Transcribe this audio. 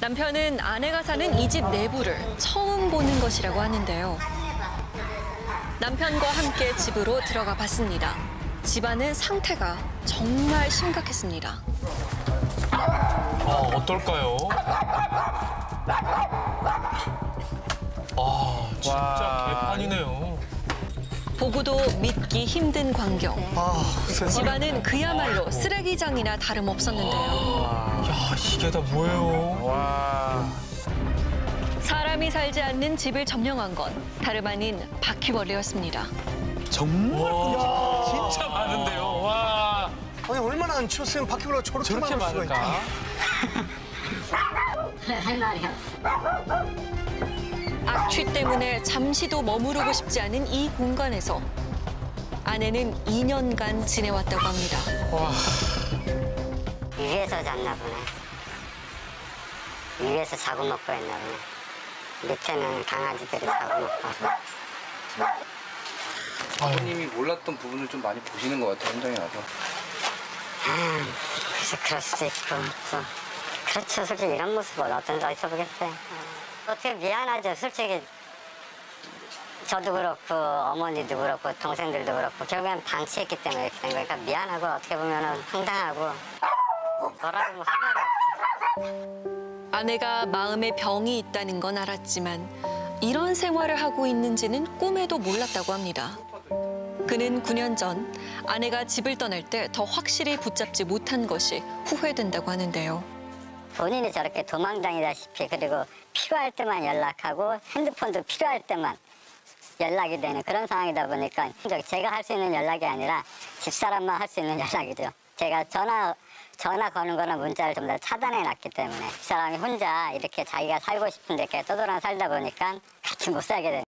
남편은 아내가 사는 이 집 내부를 처음 보는 것이라고 하는데요. 남편과 함께 집으로 들어가 봤습니다. 집안의 상태가 정말 심각했습니다. 아, 어떨까요? 아, 진짜 와. 개판이네요. 보고도 믿기 힘든 광경. 집안은 그야말로 쓰레기장이나 다름없었는데요. 야, 이게 다 뭐예요? 와. 사람이 살지 않는 집을 점령한 건 다름 아닌 바퀴벌레였습니다. 정말? 와, 진짜 많은데요. 와. 아니 얼마나 안 치웠으면 바퀴벌레가 저렇게, 저렇게 많을 수가 있지. 할 말이 없어. 악취 때문에 잠시도 머무르고 싶지 않은 이 공간에서 아내는 2년간 지내왔다고 합니다. 와. 위에서 잤나 보네. 위에서 자고 먹고 했나 보네. 밑에는 강아지들이 자고 먹고. 아버님이 몰랐던 부분을 좀 많이 보시는 것 같아요, 현장에 와서. 아, 그래서 그럴 수도 있고 또 그렇죠 솔직히 이런 모습을 어떤 데 있어 보겠어요 어. 어떻게 미안하죠 솔직히 저도 그렇고 어머니도 그렇고 동생들도 그렇고 결국엔 방치했기 때문에 이렇게 된 거니까 미안하고 어떻게 보면 은 황당하고 뭐라고 없죠 아내가 마음에 병이 있다는 건 알았지만 이런 생활을 하고 있는지는 꿈에도 몰랐다고 합니다. 그는 9년 전 아내가 집을 떠날 때 더 확실히 붙잡지 못한 것이 후회된다고 하는데요. 본인이 저렇게 도망다니다시피 그리고 필요할 때만 연락하고 핸드폰도 필요할 때만 연락이 되는 그런 상황이다 보니까 제가 할 수 있는 연락이 아니라 집사람만 할 수 있는 연락이죠. 제가 전화 전화 거는 거나 문자를 좀다 차단해 놨기 때문에 그 사람이 혼자 이렇게 자기가 살고 싶은데 이렇게 떠돌아 살다 보니까 같이 못 살게 되는